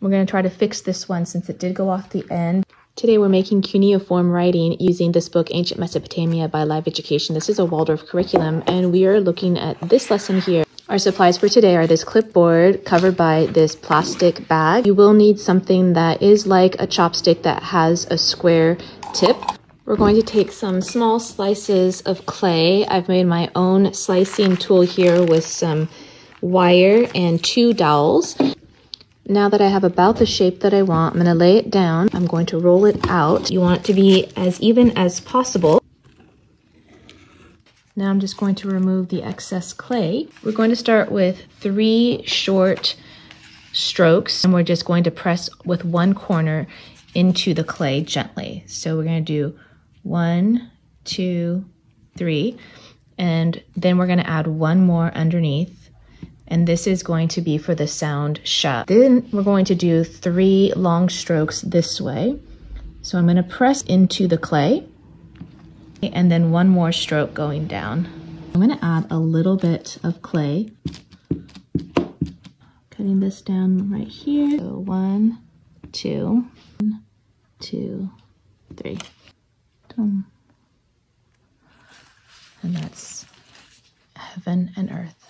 We're going to try to fix this one since it did go off the end. Today we're making cuneiform writing using this book, Ancient Mesopotamia by Live Education. This is a Waldorf curriculum and we are looking at this lesson here. Our supplies for today are this clipboard covered by this plastic bag. You will need something that is like a chopstick that has a square tip. We're going to take some small slices of clay. I've made my own slicing tool here with some wire and two dowels. Now that I have about the shape that I want, I'm to lay it down. I'm going to roll it out. You want it to be as even as possible. Now I'm just going to remove the excess clay. We're going to start with three short strokes and we're just going to press with one corner into the clay gently. So we're going to do one, two, three, and then we're going to add one more underneath and this is going to be for the sound sh. Then we're going to do three long strokes this way. So I'm going to press into the clay and then one more stroke going down. I'm going to add a little bit of clay. Cutting this down right here. So one, two, one, two, three. Done. And that's heaven and earth.